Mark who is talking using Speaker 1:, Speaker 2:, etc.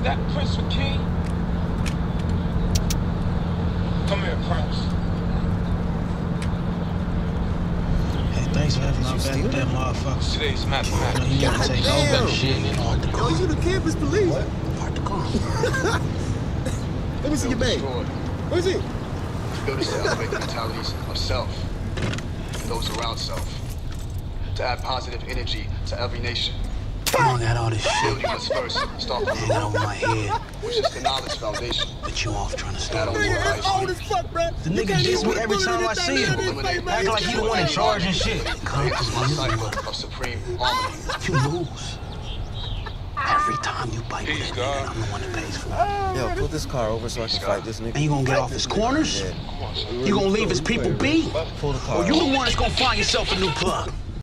Speaker 1: Is that Prince King? Come here, Prince.
Speaker 2: Hey, thanks for having me back with that motherfucker.
Speaker 1: Today's
Speaker 2: You know, you want to take
Speaker 3: Goddamn.
Speaker 2: over shit and all the
Speaker 3: Yo, you the campus police.
Speaker 2: Hard to call.
Speaker 3: Let me see your bag.
Speaker 4: Destroyed.
Speaker 3: Where's it?
Speaker 4: Build to elevate the mentalities of self and those around self. To add positive energy to every nation.
Speaker 2: I got all this shit
Speaker 4: Building must first start from
Speaker 2: hanging
Speaker 4: the
Speaker 2: over my head,
Speaker 4: which is the knowledge foundation.
Speaker 2: but you off trying to start
Speaker 4: only
Speaker 2: over.
Speaker 3: Nigga, that's old as fuck, bruh.
Speaker 2: The nigga
Speaker 3: can't
Speaker 2: diss me every time I see him.
Speaker 3: this thing, man.
Speaker 2: Acting like he the one in charge and shit.
Speaker 4: Create this one cycle of supreme harmony.
Speaker 2: You lose. Every time you bite with
Speaker 1: Peace,
Speaker 2: that nigga, I'm the one that pays for it.
Speaker 3: Yo, pull this car over so I can fight this nigga.
Speaker 2: And you gonna get off his corners?
Speaker 3: Yeah.
Speaker 2: You gonna leave his people be?
Speaker 3: Pull the car
Speaker 2: Or you the one that's gonna find yourself a new plug?